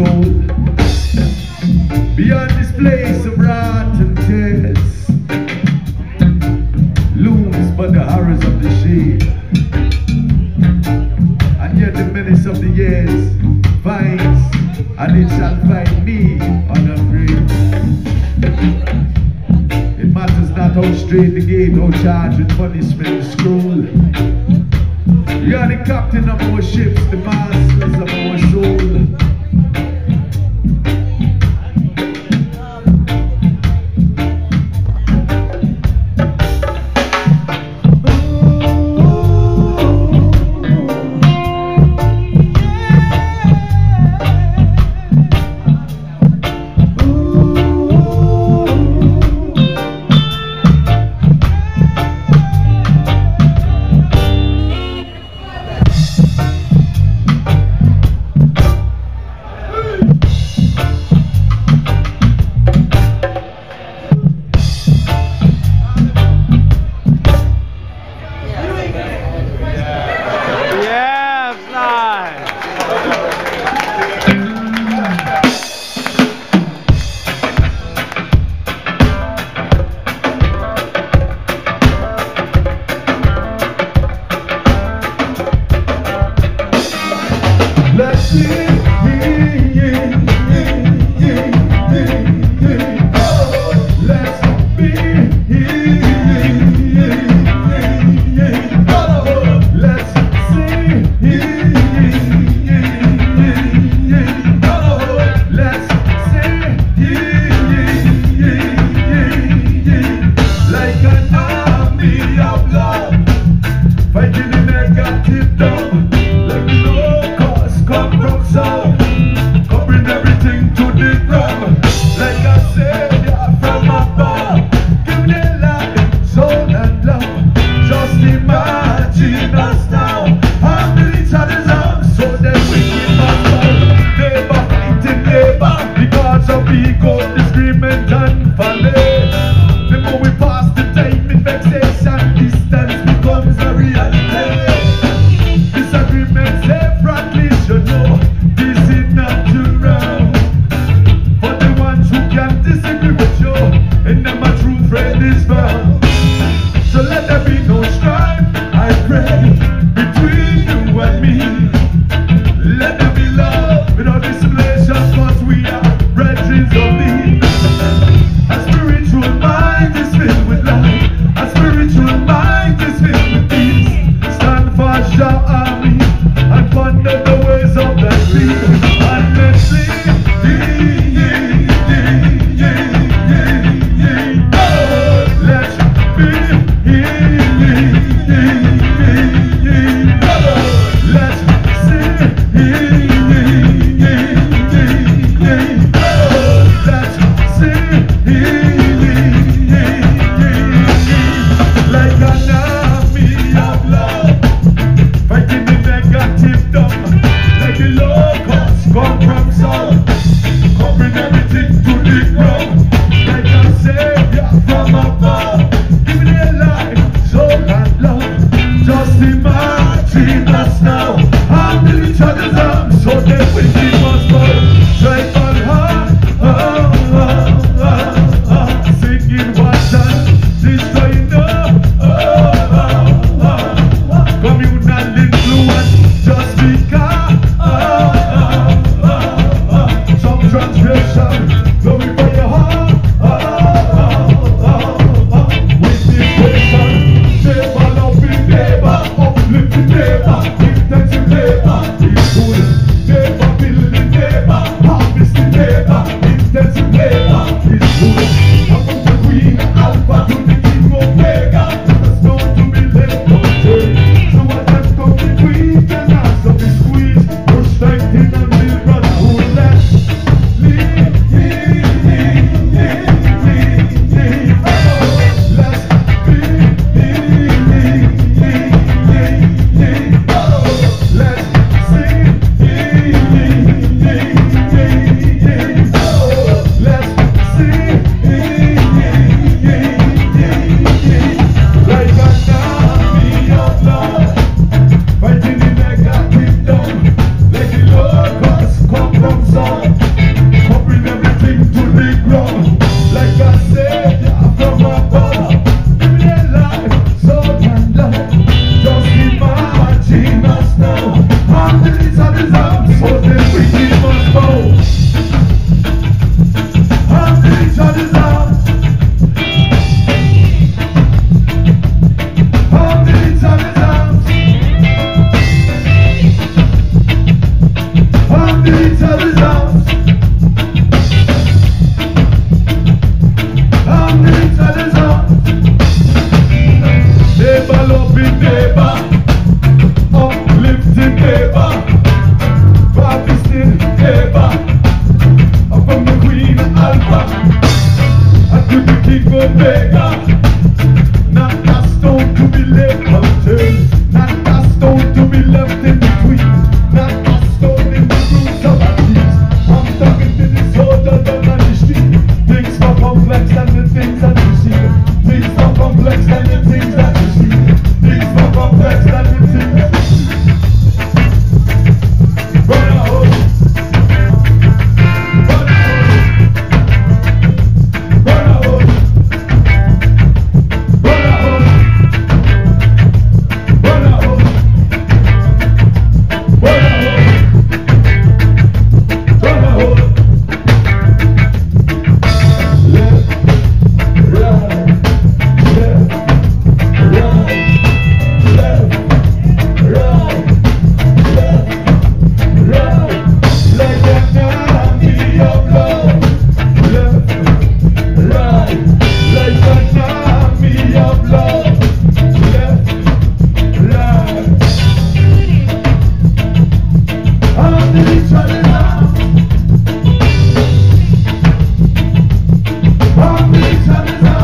old. Beyond this place of rot and tears. Looms but the horrors of the shade. And yet the menace of the years finds And it shall find me unafraid It matters not how straight the gate How charged with punishment the scroll. You're the captain of our ships The masters of our ships destroy Omega. Come and